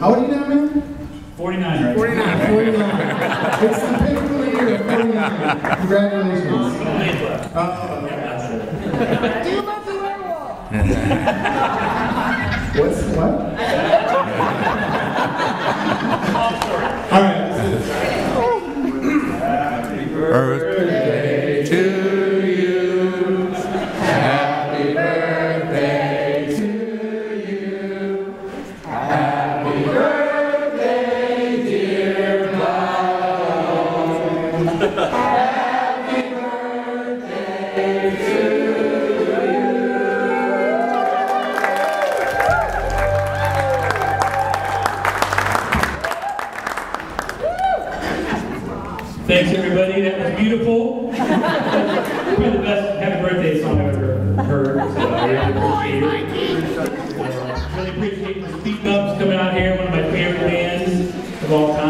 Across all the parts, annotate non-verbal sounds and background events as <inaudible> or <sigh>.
How old are you now, man? 49 right 49. 49. it's the pivotal year of 49. Congratulations. Uh, Do you love the werewolf? what's what? <laughs> All right. let's do this. Birthday to Thanks, everybody. That was beautiful. Probably the best happy birthday song I've ever heard. So I really appreciate it. Really appreciate the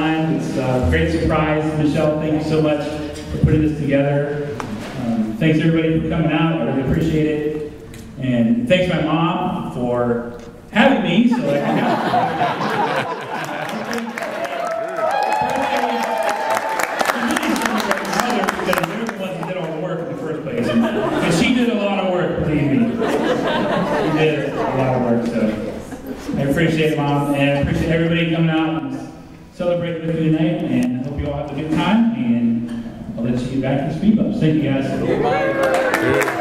time. It's a great surprise. Michelle, thank you so much for putting this together. Um, thanks, everybody, for coming out. I really appreciate it. And thanks, my mom, for having me so I can have she did a lot of work, believe me. She did a lot of work, so I appreciate Mom, and I appreciate everybody coming out and celebrating with me tonight, and I hope you all have a good time, and I'll let you get back to the speed ups. Thank you, guys.